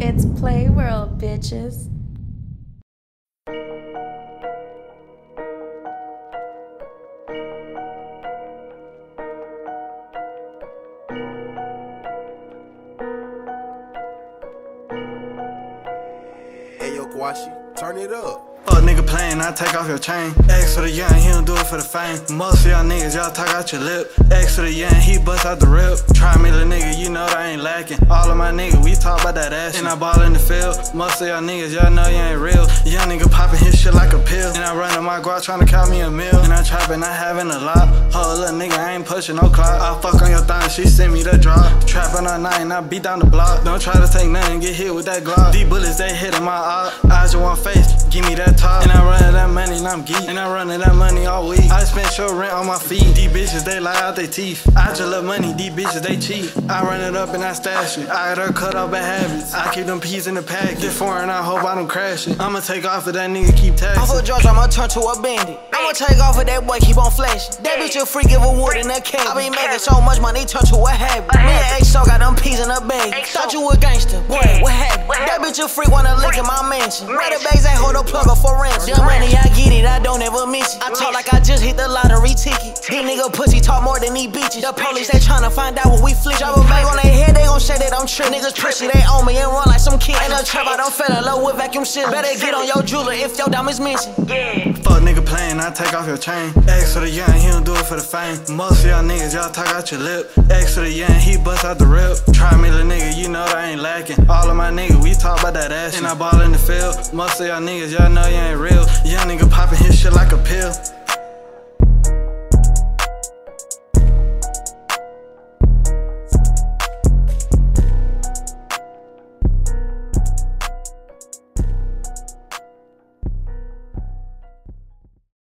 It's Play World, bitches. Hey yo, Kwashi, turn it up. Fuck nigga playing, I take off your chain. Exo Da Youngan, he don't do it for the fame. Most of y'all niggas, y'all talk out your lip. Exo Da Youngan, he bust out the rip. Try me, little nigga, you know that I ain't lacking. All of my niggas, we talk about that ass. And I ball in the field. Most of y'all niggas, y'all know you ain't real. Young nigga popping his shit like a pill. And I run in my guap trying to count me a meal. And I trapping, I having a lot. Hold little nigga, I ain't pushing no clock. I fuck on your thigh, she send me the drop. Trapping and I beat down the block. Don't try to take nothing, get hit with that Glock. These bullets, they hitting my eye. Eyes just one face, give me that top. And I run that money and I'm geek. And I running that money all week. I spent your rent on my feet. These bitches, they lie out their teeth. I just love money, these bitches, they cheat. I run it up and I stash it. I got her cut off bad habits. I keep them peas in the pack. Get foreign, I hope I don't crash it. I'ma take off of that nigga, keep I'm taxing. for drugs, I'ma turn to a bandit. I'ma take off of that boy, keep on flashing. That bitch a freak, give a wood in a can. I be making so much money, turn to a habit. Me and Exo got them peas in a bag. Thought you a gangster, boy, what happened? That bitch a freak, wanna lick in my mansion. The bags ain't hold a plug up for ransom. Young money, I get it, I don't ever miss it. I talk like I just hit the lottery ticket. These nigga pussy talk more than these bitches. The police, they tryna find out what we flick. Drop a bag on they gon' say that I'm trippin'. Niggas pussy, they own me and run like some kid. Ain't no trap, I don't fell in love with vacuum shit. Better get on your jeweler if your diamonds mentioned. Fuck nigga playing, I take off your chain. Exo Da Youngan, he don't do it for the fame. Most of y'all niggas, y'all talk out your lip. Exo Da Youngan, he bust out the rip. Try me, little nigga, you know that I ain't lacking. All of my niggas, we talk about that ass. And I ball in the field. Most of y'all niggas, y'all know you ain't real. Young nigga poppin' his shit like a pill.